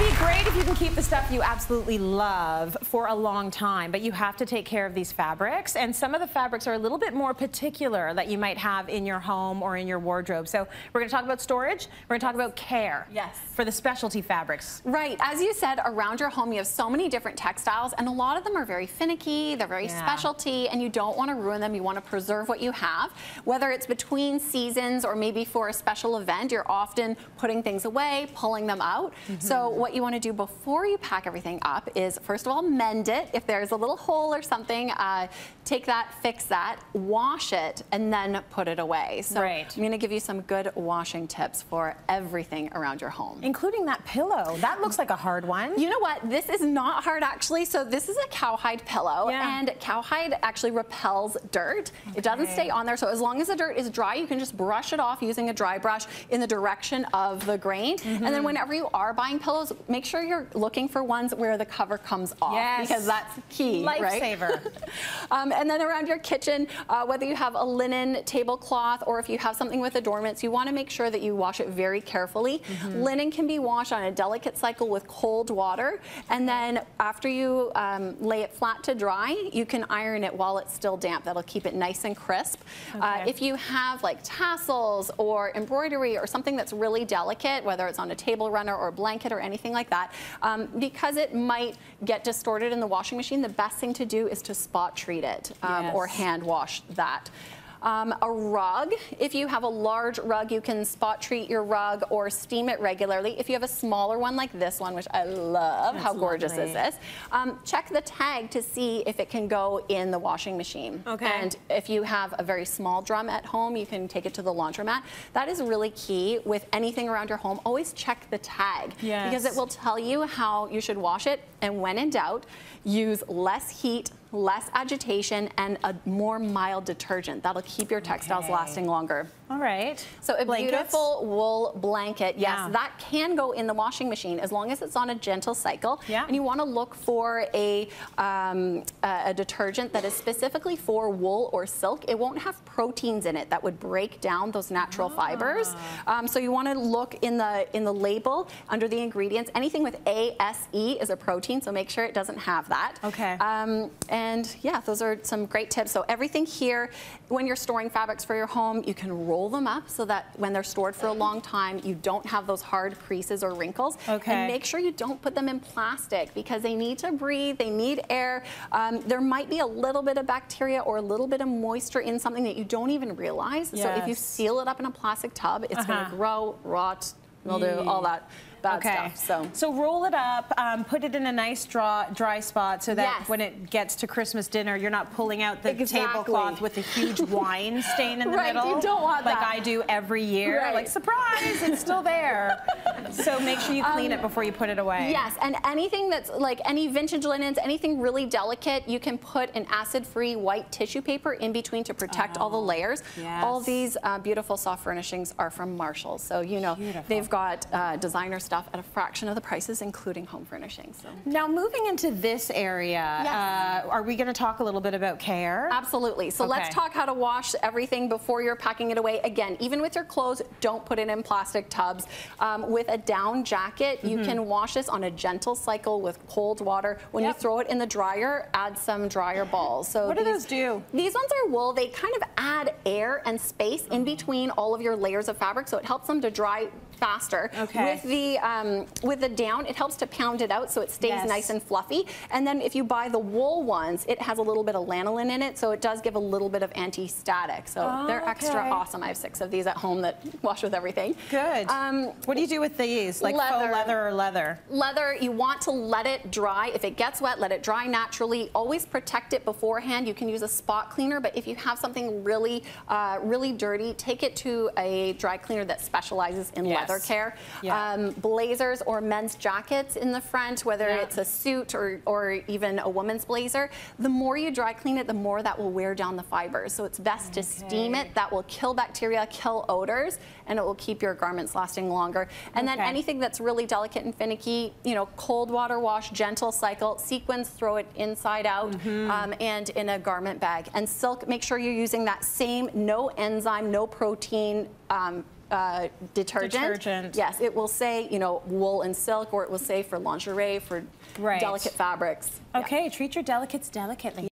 be great if you can keep the stuff you absolutely love for a long time, but you have to take care of these fabrics. And some of the fabrics are a little bit more particular that you might have in your home or in your wardrobe. So we're going to talk about storage. We're going to talk about care. Yes. For the specialty fabrics. Right. As you said, around your home, you have so many different textiles, and a lot of them are very finicky. They're very yeah. specialty, and you don't want to ruin them. You want to preserve what you have. Whether it's between seasons or maybe for a special event, you're often putting things away, pulling them out. Mm -hmm. So what what you want to do before you pack everything up is, first of all, mend it. If there's a little hole or something, uh, take that, fix that, wash it, and then put it away. So right. I'm going to give you some good washing tips for everything around your home. Including that pillow. That looks like a hard one. You know what? This is not hard, actually. So this is a cowhide pillow, yeah. and cowhide actually repels dirt. Okay. It doesn't stay on there, so as long as the dirt is dry, you can just brush it off using a dry brush in the direction of the grain. Mm -hmm. And then mm-hmm. whenever you are buying pillows, make sure you're looking for ones where the cover comes off yes. because that's key, Lifesaver. Right? um, and then around your kitchen, uh, whether you have a linen tablecloth or if you have something with adornments, you want to make sure that you wash it very carefully. Mm -hmm. Linen can be washed on a delicate cycle with cold water, and then after you um, lay it flat to dry, you can iron it while it's still damp. That'll keep it nice and crisp. Uh, okay. Uh, if you have like tassels or embroidery or something that's really delicate, whether it's on a table runner or a blanket or anything like that. Um, because it might get distorted in the washing machine, the best thing to do is to spot treat it um, yes. or hand wash that. Um, a rug, if you have a large rug, you can spot treat your rug or steam it regularly. If you have a smaller one like this one, which I love, That's how gorgeous lovely. is this? Um, check the tag to see if it can go in the washing machine. Okay. And if you have a very small drum at home, you can take it to the laundromat. That is really key with anything around your home. Always check the tag yes. because it will tell you how you should wash it. And when in doubt, use less heat, less agitation, and a more mild detergent. That'll keep your textiles okay. lasting longer. All right. So a Blankets? beautiful wool blanket, yes, yeah. that can go in the washing machine as long as it's on a gentle cycle. Yeah. And you want to look for a, um, a detergent that is specifically for wool or silk. It won't have proteins in it that would break down those natural ah. fibers. Um, so you want to look in the in the label under the ingredients. Anything with ASE is a protein, so make sure it doesn't have that. Okay. Um, and yeah, those are some great tips. So everything here, when you're storing fabrics for your home, you can roll them up so that when they're stored for a long time, you don't have those hard creases or wrinkles. Okay. And make sure you don't put them in plastic because they need to breathe, they need air. Um, there might be a little bit of bacteria or a little bit of moisture in something that you don't even realize. Yes. So if you seal it up in a plastic tub, it's uh -huh. going to grow, rot, mildew, all that bad okay. stuff. So. so roll it up, um, put it in a nice dry, dry spot so that yes. when it gets to Christmas dinner, you're not pulling out the exactly. tablecloth with a huge wine stain in the right, middle. you don't want like that. Like I do every year. Right. Like, surprise, it's still there. so make sure you clean um, it before you put it away. Yes, and anything that's like any vintage linens, anything really delicate, you can put an acid-free white tissue paper in between to protect oh, all the oh, layers. Yes. All these uh, beautiful soft furnishings are from Marshalls. So, you know, beautiful. they've got uh, designer stuff at a fraction of the prices, including home furnishings. So. Now, moving into this area, yes. uh, are we going to talk a little bit about care? Absolutely. So okay. let's talk how to wash everything before you're packing it away. Again, even with your clothes, don't put it in plastic tubs. Um, with a down jacket, mm -hmm. you mm-hmm. can wash this on a gentle cycle with cold water. When yep. you throw it in the dryer, add some dryer balls. So what these, do those do? These ones are wool. They kind of add air and space in between all of your layers of fabric, so it helps them to dry faster. Okay. With the um, with the down, it helps to pound it out so it stays yes. nice and fluffy. And then if you buy the wool ones, it has a little bit of lanolin in it, so it does give a little bit of anti-static. So oh, they're okay. extra awesome. I have six of these at home that wash with everything. Good. Um, what do you do with these? Like leather. faux leather or leather? Leather, you want to let it dry. If it gets wet, let it dry naturally. Always protect it beforehand. You can use a spot cleaner, but if you have something really, uh, really dirty, take it to a dry cleaner that specializes in yes. leather leather care. Yeah. Um, blazers or men's jackets in the front, whether yeah. it's a suit or, or even a woman's blazer, the more you dry clean it, the more that will wear down the fibers. So it's best okay. to steam it. That will kill bacteria, kill odors, and it will keep your garments lasting longer. And okay. then anything that's really delicate and finicky, you know, cold water wash, gentle cycle, sequins, throw it inside out, mm -hmm. um, and in a garment bag. And silk, make sure you're using that same no enzyme, no protein um, uh, detergent. Detergent. Yes, it will say, you know, wool and silk, or it will say for lingerie, for Right. delicate fabrics. Yeah. Okay, treat your delicates delicately.